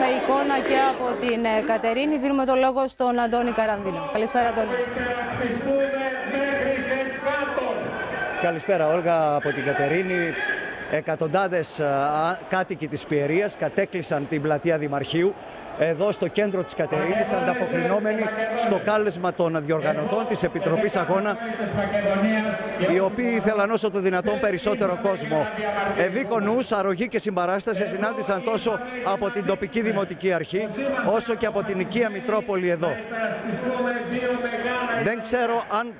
με εικόνα και από την ε, Κατερίνη. Δίνουμε το λόγο στον Αντώνη Καρανδίνο. Καλησπέρα, Αντώνη. Καλησπέρα, Όλγα από την Κατερίνη. Εκατοντάδες α, κάτοικοι της Πιερίας κατέκλυσαν την πλατεία Δημαρχείου εδώ στο κέντρο της Κατερίνης ανταποκρινόμενοι στο κάλεσμα των διοργανωτών της Επιτροπής Αγώνα οι οποίοι ήθελαν όσο το δυνατόν περισσότερο κόσμο. Ευήκο νους, αρρωγή και συμπαράσταση συνάντησαν τόσο από την τοπική δημοτική αρχή όσο και από την οικία Μητρόπολη εδώ. Δεν ξέρω αν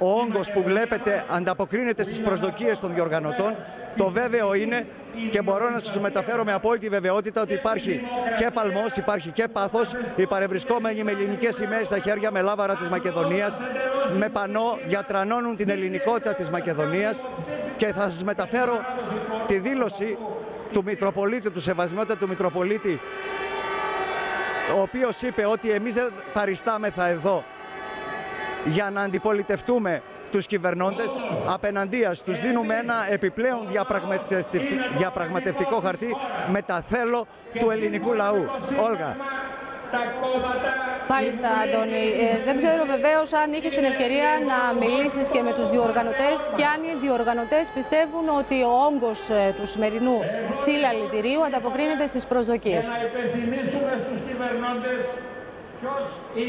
ο όγκος που βλέπετε ανταποκρίνεται στις προσδοκίες των διοργανωτών. Το βέβαιο είναι και μπορώ να σας μεταφέρω με απόλυτη βεβαιότητα ότι υπάρχει και παλμός, υπάρχει και πάθος. Οι παρευρισκόμενοι με ελληνικές σημαίες στα χέρια με λάβαρα της Μακεδονίας, με πανό διατρανώνουν την ελληνικότητα της Μακεδονίας και θα σας μεταφέρω τη δήλωση του Μητροπολίτη, του Σεβασμιότητα του Μητροπολίτη, ο οποίος είπε ότι εμείς δεν παριστάμεθα εδώ για να αντιπολιτευτούμε τους κυβερνώντες απέναντίας τους δίνουμε ένα επιπλέον διαπραγματευτικό χαρτί με τα θέλω του ελληνικού λαού. Όλγα. Μάλιστα, Αντώνη. Ε, δεν ξέρω βεβαίως αν είχες την ευκαιρία να μιλήσεις και με τους διοργανωτές και αν οι διοργανωτές πιστεύουν ότι ο όγκος ε, του σημερινού συλλαλητηρίου ανταποκρίνεται στις προσδοκίες.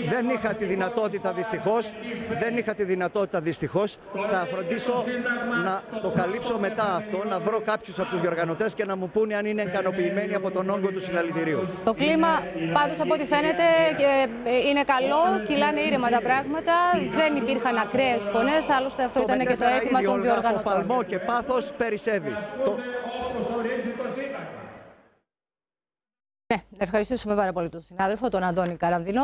Δεν είχα τη δυνατότητα δυστυχώς, δεν είχα τη δυνατότητα δυστυχώς. Θα φροντίσω να το καλύψω μετά αυτό, να βρω κάποιους από τους διοργανωτές και να μου πούνε αν είναι ικανοποιημένοι από τον όγκο του συλλαλητηρίου. Το κλίμα πάντως από ό,τι φαίνεται ε, είναι καλό, κυλάνε ήρεμα τα πράγματα, δεν υπήρχαν ακραίες φωνές, άλλωστε αυτό ήταν και το αίτημα των διοργανωτών. Το παλμό και πάθος περισσεύει. Ναι, ευχαριστήσουμε πάρα πολύ τον συνάδελφο, τον Αντώνη Καρανδινό.